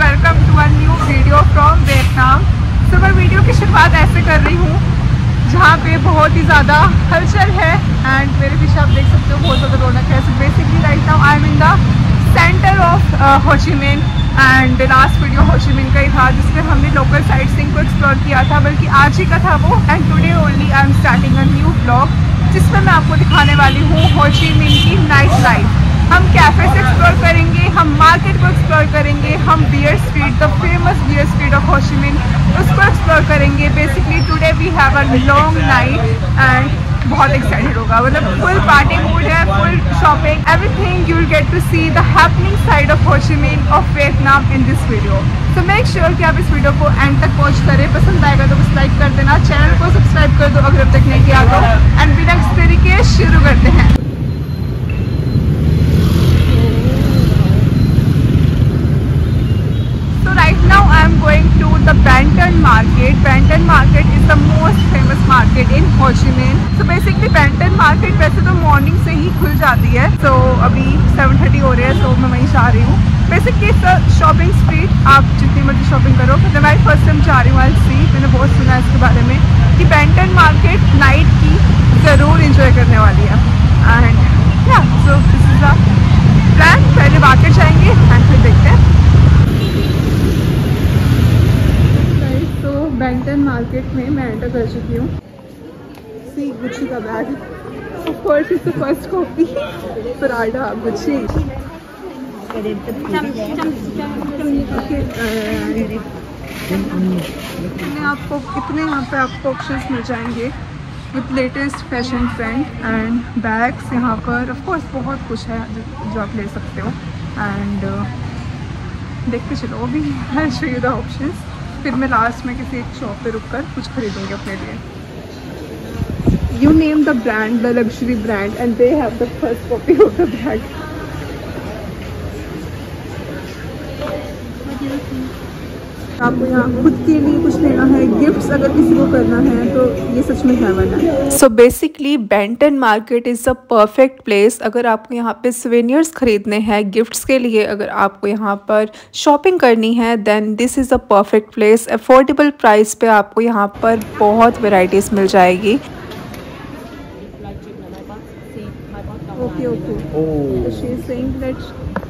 Welcome to a new video from Vietnam. तो मैं video की शुरुआत ऐसे कर रही हूँ, जहाँ पे बहुत ही ज़्यादा हलचल है एंड मेरे पीछे आप देख सकते हो बहुत ज़्यादा रौनक है। So basically right now I am in the centre of Ho Chi Minh and last video Ho Chi Minh का ही था जिसमें हमने लोकल साइट सिंह को एक्सप्लोर किया था, बल्कि आज ही का था वो। And today only I am starting a new blog जिसमें मैं आपको दिखाने वाली हूँ होचीमिन की नाइट लाइफ हम कैफ़े से एक्सप्लोर करेंगे street of Ho Chi Minh उसको एक्सप्लोर करेंगे. Basically today we have a long night and बहुत एक्साइटेड होगा. मतलब फुल पार्टी मूड है full shopping everything you will get to see the happening side of Ho Chi Minh of Vietnam in this video तो make sure कि आप इस video को and तक वॉच करें. पसंद आएगा तो लाइक कर देना. चैनल को सब्सक्राइब कर दो अगर अब तक नहीं किया तो. एंड बिना तरीके शुरू करते हैं So right now I am going to the Benton Benton Market is the most famous market in Ho Chi. So basically Benton Market वैसे तो मॉर्निंग से ही खुल जाती है। तो so, अभी 7:30 हो रहे हैं तो मैं वहीं जा रही हूँ। बेसिकली शॉपिंग स्ट्रीट आप जितनी मर्ज़ी शॉपिंग करो मतलब मैं फ़र्स्ट टाइम जा रही हूँ आई सी मैंने बहुत सुना है इसके बारे में कि बेंटन मार्केट नाइट की ज़रूर इंजॉय करने वाली है। एंड या so this is a plan पहले मार्केट जाएँगे एंड फिर देखते हैं तो बेंटन मार्केट में कर चुकी हूँ। सी गुच्छी का bag of is the first copy Prada Gucci इतने आपको कितने यहाँ पे आपको ऑप्शंस मिल जाएँगे? With latest fashion trend and bags यहाँ पर ऑफ़ कोर्स बहुत कुछ है जो, आप ले सकते हो। एंड uh, देख के चलो अभी I show you the options फिर मैं लास्ट में किसी एक शॉप पे रुक कर कुछ खरीदूँगी अपने लिए। You name the brand the luxury brand and they have the first copy of the brand आपको यहाँ खुद के लिए कुछ लेना है गिफ्ट्स अगर किसी को करना है तो ये सच में हेवन है? So basically Ben Thanh market is a perfect place अगर आपको यहाँ पे सवेनियर्स खरीदने हैं गिफ्ट्स के लिए अगर आपको यहाँ पर शॉपिंग करनी है then this is a perfect place affordable price पे आपको यहाँ पर बहुत वेराइटीज़ मिल जाएगी. Okay okay she is saying that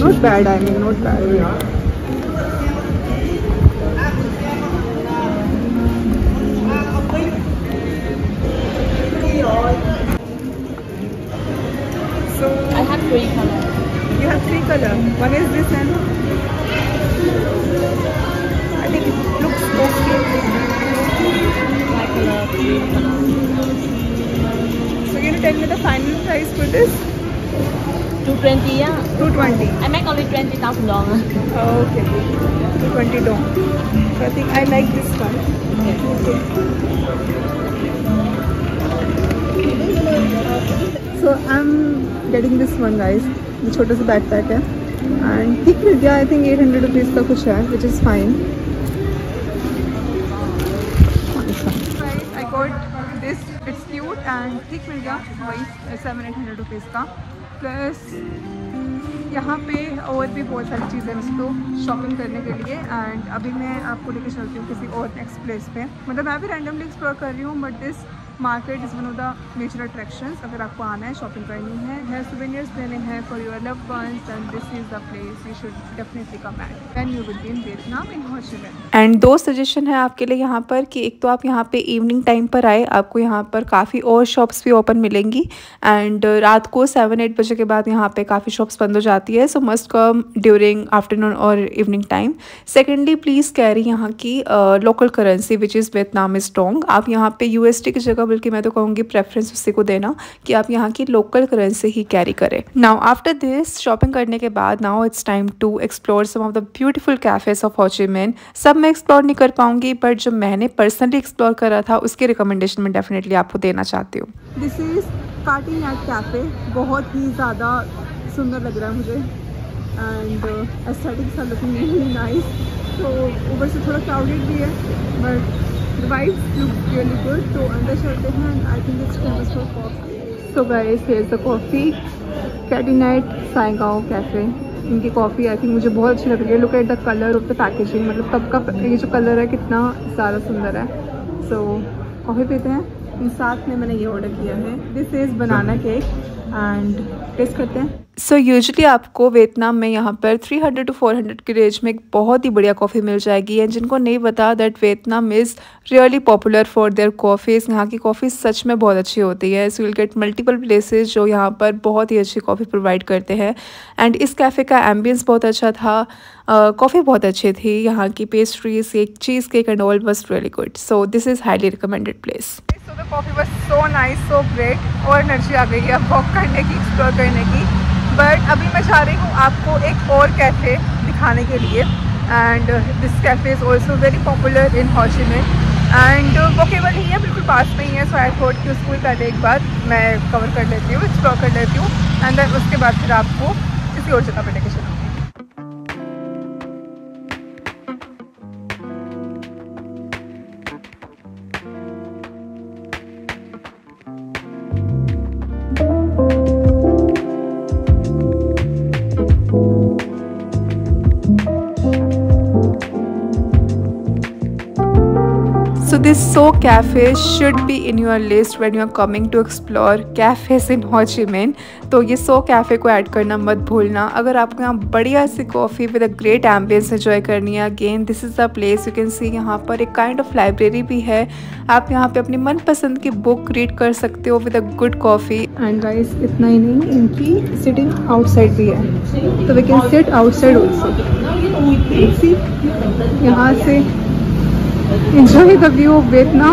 not bad I mean not bad thousand dollars. Oh, okay. 220 dong. So I think I like this one. So I'm getting this one guys. ये छोटा सा bag pack है and ठीक मिल गया I think 800 rupees का कुछ है which is fine I got this it's cute and ठीक मिल गया वही सेवन एट हंड्रेड रुपीज़ का प्लस यहाँ पे और भी बहुत सारी चीज़ें हैं तो शॉपिंग करने के लिए एंड अभी मैं आपको लेकर चलती हूँ किसी और नेक्स्ट प्लेस पे। मतलब मैं भी रैंडमली एक्सप्लोर कर रही हूँ but this market is one of the major attractions, अगर आपको आना है शॉपिंग करनी है हेयर सुवेनियर्स लेने हैं for your loved ones and this is the place you should definitely come at and you will be in Vietnam in Ho minh. And दो suggestion है आपके लिए यहाँ पर कि एक तो आप यहाँ पे इवनिंग टाइम पर आए, आपको यहाँ पर काफ़ी और शॉप्स भी ओपन मिलेंगी। एंड रात को सेवन एट बजे के बाद यहाँ पे काफ़ी शॉप्स बंद हो जाती है so must come during afternoon और evening time secondly please carry यहाँ की local currency which is Vietnam dong आप यहाँ पे यूएसडी की जगह का बल्कि मैं तो कहूँगी प्रेफरेंस उसी को देना कि आप यहाँ की लोकल करेंसी ही कैरी करें। नाउ आफ्टर दिस शॉपिंग करने के बाद now it's time to explore some of the beautiful cafes of Ho Chi Minh सब मैं एक्सप्लोर नहीं कर पाऊँगी बट जो मैंने पर्सनली एक्सप्लोर करा था, उसकी रिकमेंडेशन मैं डेफिनेटली आपको देना चाहती हूँ। दिस इज़ एट कैफ़े बहुत ही ज़्यादा सुंदर लग रहा है मुझे। And aesthetics are looking nice तो ऊपर से थोड़ा क्राउडेड भी है but vibes look really good तो अंदर चलते हैं and I think it's famous for coffee so guys here's the coffee Katinat Saigon cafe इनकी कॉफ़ी आई थिंक मुझे बहुत अच्छी लग रही है. Look at the colour of the packaging मतलब तब का ये जो कलर है कितना ज़्यादा सुंदर है. सो so, कॉफ़ी पीते हैं. इन साथ में मैंने ये ऑर्डर किया है. This is banana cake and taste करते हैं. सो so, यूजली आपको वियतनाम में यहाँ पर 300 टू 400 की रेंज में एक बहुत ही बढ़िया कॉफ़ी मिल जाएगी। एंड जिनको नहीं पता that Vietnam is really popular for their coffees यहाँ की कॉफ़ी सच में बहुत अच्छी होती है। So will get multiple places जो यहाँ पर बहुत ही अच्छी कॉफ़ी प्रोवाइड करते हैं। एंड इस कैफ़े का एम्बियंस बहुत अच्छा था। कॉफ़ी बहुत अच्छी थी। यहाँ की pastries cake cheese cake and all was really good so this is highly recommended place coffee was so nice so great और एनर्जी आ गई है वॉक करने की एक्सप्लोर करने की। बट अभी मैं चाह रही हूँ आपको एक और कैफ़े दिखाने के लिए। And this cafe is also very popular in हॉशी में। एंड वो केवल ही है, बिल्कुल पास में ही है सो आई थॉट कि उसको पहले एक बार मैं कवर कर लेती हूँ एक्सप्लोर कर लेती हूँ। एंड देन उसके बाद फिर आपको किसी और जगह पर लेके चलूँगी। So cafe should be in your list when you are coming to explore cafes in Ho Chi Minh. तो ये सो कैफ़े को ऐड करना मत भूलना। अगर आपको यहाँ बढ़िया सी coffee with a great ambience enjoy करनी है again this is the place you can see यहाँ पर एक काइंड ऑफ़ लाइब्रेरी भी है। आप यहाँ पे अपनी मनपसंद की बुक रीड कर सकते हो with a good coffee and guys इतना ही नहीं, इनकी सिटिंग आउटसाइड भी है। तो we can sit outside also यहाँ से enjoy the view of Vietnam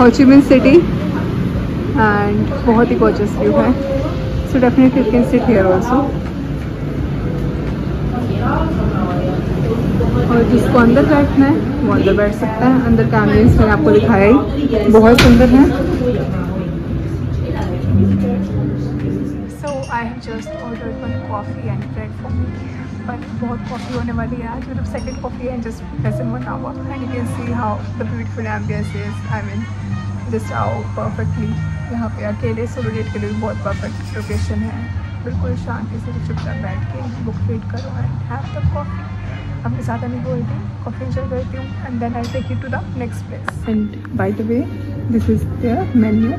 Ho Chi Minh city and बहुत ही गॉर्जस व्यू है। So definitely you can sit here also और जिसको अंदर बैठना है, वो अंदर बैठ सकता है। अंदर का एम्बियंस मैंने आपको दिखाया ही। बहुत सुंदर है। I have just ordered one coffee and bread for me. But बहुत कॉफ़ी होने वाली है। आज मतलब सेकेंड कॉफ़ी है just less in one hour and you can see how the beautiful ambience is I mean just आओ perfectly यहाँ पे अकेले सोलो डेट के लिए भी बहुत परफेक्ट लोकेशन है। बिल्कुल शांति से चुपचाप बैठ के बुक रीड करो एंड हैव द कॉफ़ी मैं ज़्यादा नहीं बोलती कॉफ़ी इंजॉय करती हूँ and then I take you to the next place and by the way this is their menu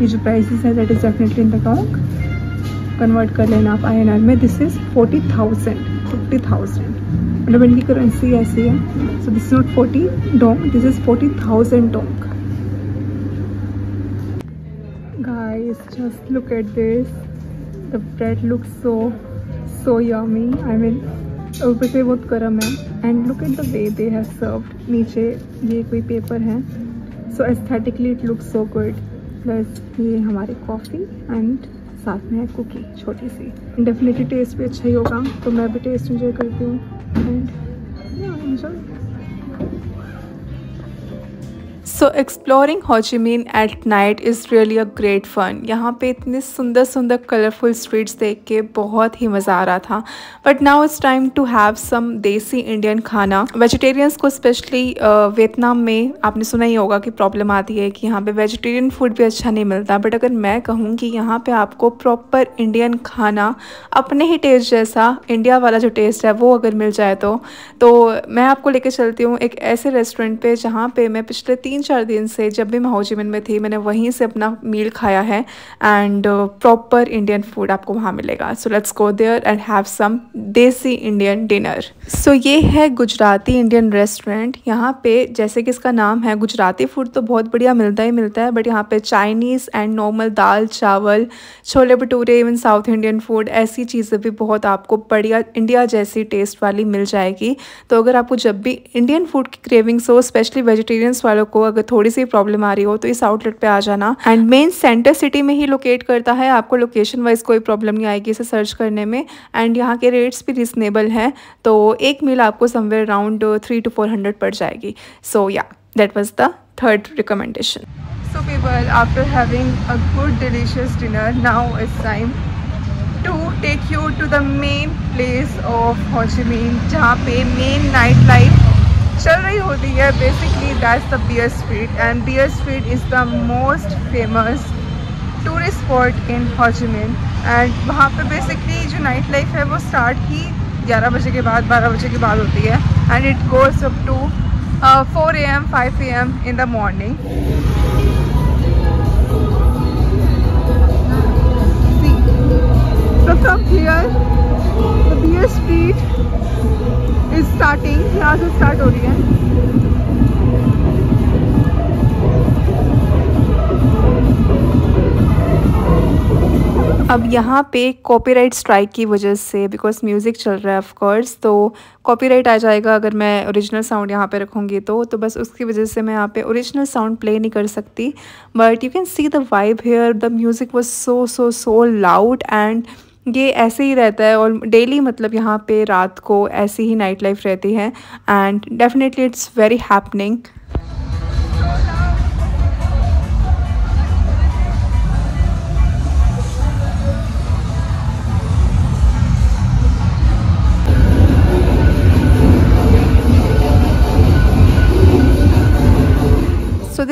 ये जो प्राइसेस है that is definitely in the account convert कर लेना आप INR में. This is forty thousand fifty thousand मतलब इनकी currency ऐसी है। So this not forty dong this is forty thousand dong guys, just look at this. The bread looks so so yummy. I mean ऊपर से बहुत गर्म है। And look at the way they have served नीचे ये कोई paper है। So aesthetically it looks so good plus ये हमारी कॉफ़ी एंड साथ में है कुकी छोटी सी। डेफिनेटली टेस्ट भी अच्छा ही होगा तो मैं भी टेस्ट इंजॉय करती हूँ। And enjoy so exploring Ho Chi Minh at night is really a great fun यहाँ पे इतने सुंदर सुंदर कलरफुल स्ट्रीट्स देख के बहुत ही मज़ा आ रहा था। But now it's time to have some desi Indian khana. Vegetarians को स्पेशली वियतनाम में आपने सुना ही होगा कि प्रॉब्लम आती है कि यहाँ पे वेजिटेरियन फ़ूड भी अच्छा नहीं मिलता। बट अगर मैं कहूँ कि यहाँ पे आपको प्रॉपर इंडियन खाना अपने ही टेस्ट जैसा इंडिया वाला जो टेस्ट है, वो अगर मिल जाए तो तो मैं आपको लेके चलती हूँ एक ऐसे रेस्टोरेंट पे जहाँ पे मैं पिछले तीन चार दिन से जब भी मैं होजीमिन में थी, मैंने वहीं से अपना मील खाया है एंड प्रॉपर इंडियन फ़ूड आपको वहाँ मिलेगा। So let's go there and have some desi Indian dinner सो ये है गुजराती इंडियन रेस्टोरेंट यहाँ पे जैसे कि इसका नाम है, गुजराती फ़ूड तो बहुत बढ़िया मिलता ही मिलता है बट यहाँ पे Chinese and normal dal, chawal, chole bhature even South Indian food ऐसी चीज़ें भी बहुत आपको बढ़िया इंडिया जैसी टेस्ट वाली मिल जाएगी। तो अगर आपको जब भी इंडियन फ़ूड की क्रेविंग्स हो स्पेशली वेजिटेरियंस वालों को अगर थोड़ी सी प्रॉब्लम आ रही हो तो इस आउटलेट पे आ जाना। एंड मेन सेंटर सिटी में ही लोकेट करता है आपको लोकेशन वाइज कोई प्रॉब्लम नहीं आएगी इसे सर्च करने में। एंड यहाँ के रेट्स भी रिजनेबल हैं तो एक मील आपको somewhere around three to four hundred पड़ जाएगी। सो या that was the third recommendation So people, after having a good delicious dinner, now it's time to take you to the main place of Ho जहाँ पे main night life चल रही होती है basically that's the beer street and beer street is the most famous tourist spot in Ho Chi Minh and वहाँ पे basically जो night life है वो स्टार्ट ही 11 बजे के बाद 12 बजे के बाद होती है and it goes up to 4 A M five A M in the morning is starting. यहाँ से start हो रही है अब यहाँ पे कॉपीराइट स्ट्राइक की वजह से बिकॉज़ म्यूज़िक चल रहा है ऑफ़ कोर्स तो कॉपीराइट आ जाएगा अगर मैं ओरिजिनल साउंड यहाँ पे रखूँगी तो। तो बस उसकी वजह से मैं यहाँ पे ओरिजिनल साउंड प्ले नहीं कर सकती। But you can see the vibe here the music was so so so loud and ये ऐसे ही रहता है और डेली मतलब यहाँ पे रात को ऐसी ही नाइट लाइफ रहती है and definitely it's very happening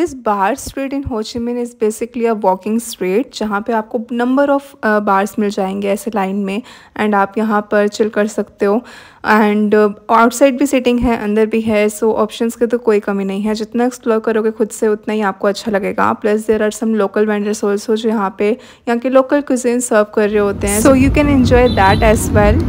this bar street in Ho Chi Minh is basically a walking street जहाँ पे आपको नंबर ऑफ़ बार्स मिल जाएँगे ऐसे लाइन में एंड आप यहाँ पर चिल कर सकते हो। एंड आउटसाइड भी सिटिंग है अंदर भी है सो ऑप्शंस की तो कोई कमी नहीं है। जितना एक्सप्लोर करोगे खुद से उतना ही आपको अच्छा लगेगा। Plus there are some local vendors also जो यहाँ पे यहाँ के लोकल क्विजिन सर्व कर रहे होते हैं। So you can enjoy that as well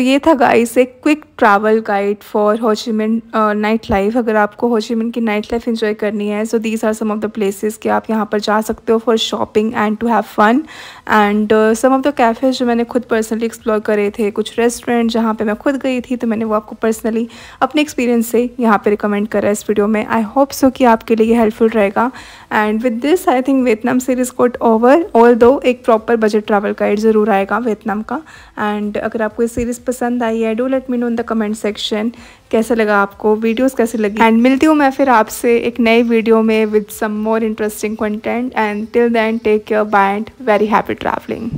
ये था गाइस एक quick travel guide for Ho Chi Minh night life अगर आपको होचिमिन की नाइट लाइफ एंजॉय करनी है so these are some of the places कि आप यहाँ पर जा सकते हो for shopping and to have fun and some of the cafes जो मैंने खुद पर्सनली एक्सप्लोर करे थे, कुछ रेस्टोरेंट जहाँ पर मैं खुद गई थी तो मैंने वो आपको पर्सनली अपने एक्सपीरियंस से यहाँ पर रिकमेंड करा इस वीडियो में. आई होप सो कि आपके लिए हेल्पफुल रहेगा. And with this I think Vietnam series quote over all एक प्रॉपर बजट ट्रैवल गाइड ज़रूर आएगा वियतनाम का. एंड अगर आपको इस सीरीज़ पसंद आई है do let me know in the comment section कैसा लगा आपको? वीडियोस कैसे लगी? एंड मिलती हूँ मैं फिर आपसे एक नई वीडियो में with some more interesting content and till then take care bye and very happy travelling